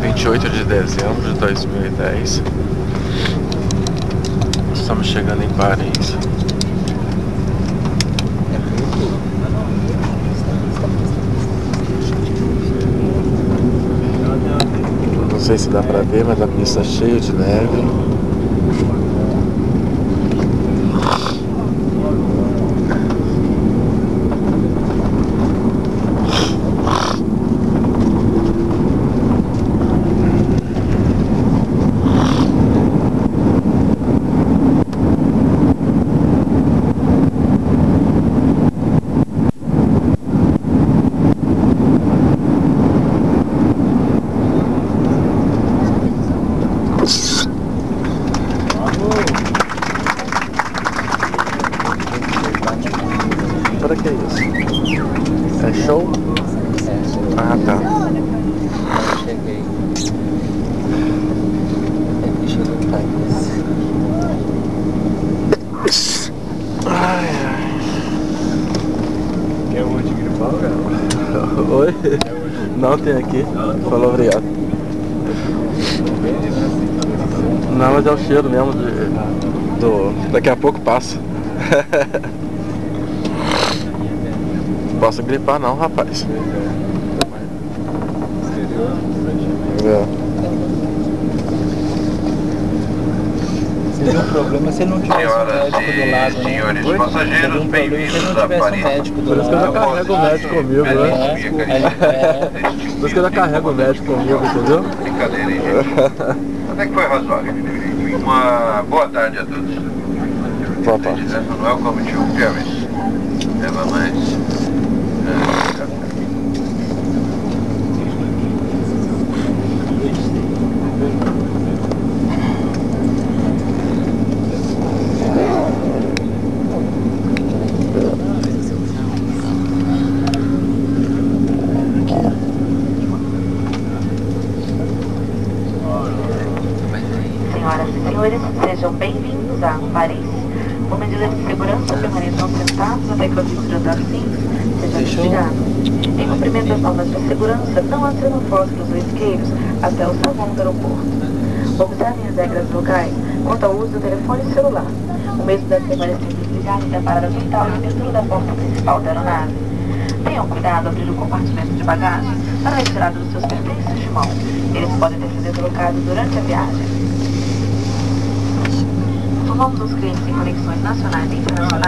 28 de dezembro de 2010. Estamos chegando em Paris. Não sei se dá pra ver, mas a pista está cheia de neve. Para que é isso? É show? Ah, tá. Cheguei. É. Ai, ai. Quer um de gripal, cara? Oi? Não tem aqui. Falou obrigado. Não, mas é o cheiro mesmo de. Do. Daqui a pouco passa. Posso gripar não, rapaz. É. Seria um problema se não tivesse um Senhoras médico do lado, né? senhores Seria um passageiros, problema se bem-vindos não tivesse um Paris. médico do Por isso que eu já lado. carrego o médico comigo, né? É, Por isso que eu já carrego o médico comigo, entendeu? Brincadeira, hein, gente? Até que foi razoável. Uma boa tarde a todos. Boa tarde. Welcome to Paris. Have a Sejam bem-vindos a Paris. Por medida de segurança, permaneçam sentados até que a vistoria da cinza seja retirada. Em cumprimento das normas de segurança, não acendam fósforos ou isqueiros até o salão do aeroporto. Observem as regras locais quanto ao uso do telefone celular. O mesmo deve permanecer desligado até a parada total e abertura da porta principal da aeronave. Tenham cuidado ao abrir o compartimento de bagagem para a retirada dos seus pertences de mão. Eles podem ter sido deslocados durante a viagem. も続く延伸コネクションになります。